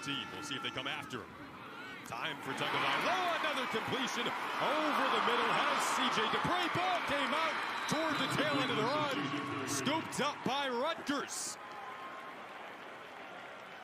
Team. We'll see if they come after him. Time for Tagovailoa. Oh, another completion over the middle. Has C.J. Dupree Ball came out toward the tail end of the run. Scooped up by Rutgers.